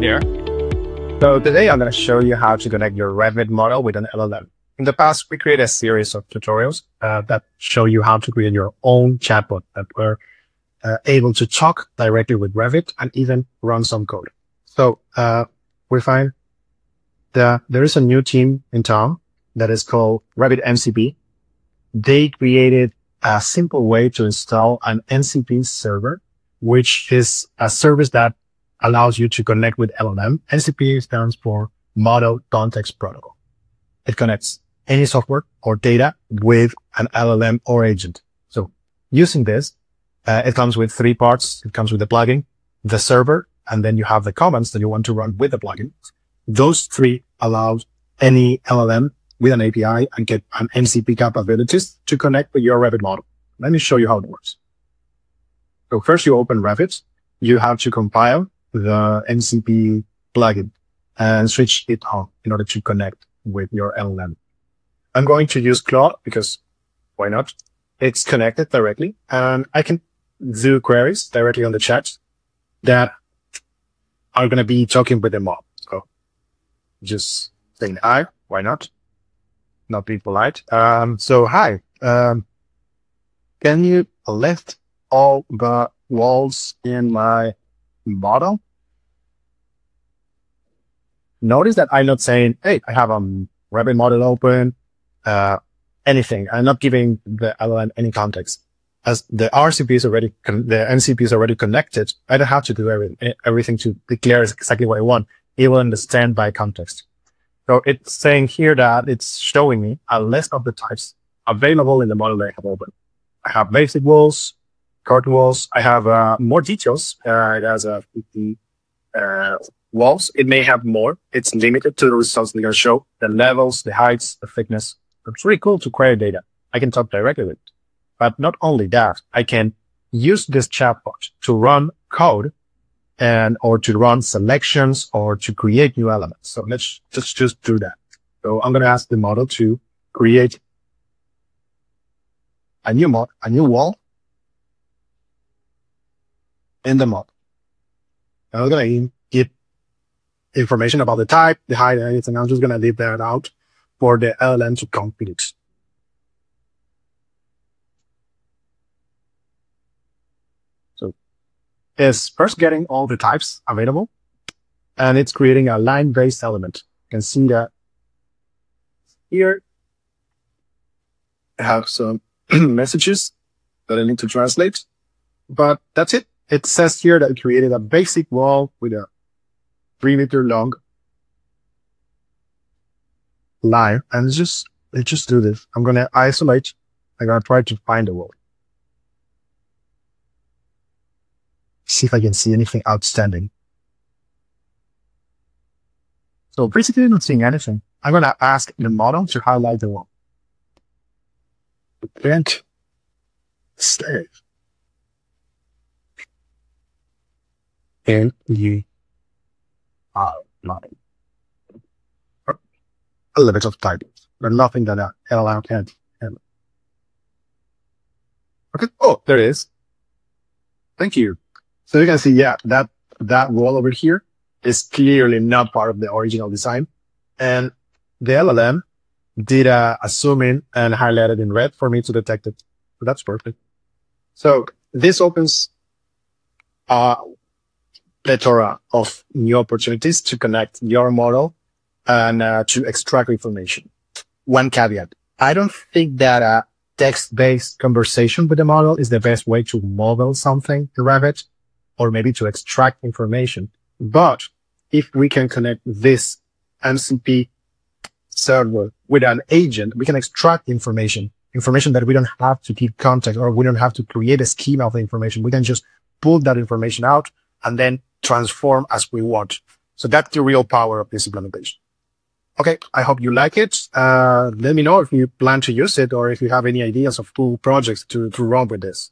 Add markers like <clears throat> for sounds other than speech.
there. So today I'm going to show you how to connect your Revit model with an LLM. In the past, we created a series of tutorials uh, that show you how to create your own chatbot that were uh, able to talk directly with Revit and even run some code. So uh, we find that there is a new team in town that is called Revit MCP. They created a simple way to install an MCP server, which is a service that allows you to connect with LLM. MCP stands for Model Context Protocol. It connects any software or data with an LLM or agent. So using this, uh, it comes with three parts. It comes with the plugin, the server, and then you have the commands that you want to run with the plugin. Those three allow any LLM with an API and get an MCP capabilities to connect with your Revit model. Let me show you how it works. So first you open Revit. You have to compile the MCP plugin and switch it on in order to connect with your LLM. I'm going to use Claude because why not? It's connected directly and I can do queries directly on the chat that are going to be talking with the mob. So just saying hi. Why not? Not be polite. Um, so hi. Um, can you lift all the walls in my model? Notice that I'm not saying, Hey, I have a Revit model open, uh, anything. I'm not giving the LLM any context as the RCP is already, the MCP is already connected. I don't have to do everything, everything to declare exactly what I want. It will understand by context. So it's saying here that it's showing me a list of the types available in the model that I have open. I have basic walls, curtain walls. I have uh, more details. Uh, it has a 50 uh, walls. It may have more. It's limited to the results they're going to show, the levels, the heights, the thickness. It's really cool to query data. I can talk directly with it. But not only that, I can use this chatbot to run code and, or to run selections or to create new elements. So let's just, just do that. So I'm going to ask the model to create a new mod, a new wall in the model. I'm going to information about the type, the height, anything. I'm just going to leave that out for the LLM to compute. So it's first getting all the types available and it's creating a line based element. You can see that here I have some <clears throat> messages that I need to translate, but that's it. It says here that I created a basic wall with a three meter long line and just, let's just do this. I'm to isolate. I'm to try to find the wall. See if I can see anything outstanding. So basically not seeing anything. I'm to ask the model to highlight the wall. Prevent save. And you are not a little bit of typing, but nothing that uh, LLM can't handle. Okay. Oh, there it is. Thank you. So you can see, yeah, that, that wall over here is clearly not part of the original design. And the LLM did a, a zoom in and highlighted in red for me to detect it. So that's perfect. So this opens a plethora of new opportunities to connect your model and uh, to extract information. One caveat. I don't think that a text-based conversation with a model is the best way to model something in Revit or maybe to extract information. But if we can connect this MCP server with an agent, we can extract information, information that we don't have to keep context or we don't have to create a schema of the information. We can just pull that information out and then transform as we want. So that's the real power of this implementation. Okay. I hope you like it. Uh, let me know if you plan to use it or if you have any ideas of cool projects to, to run with this.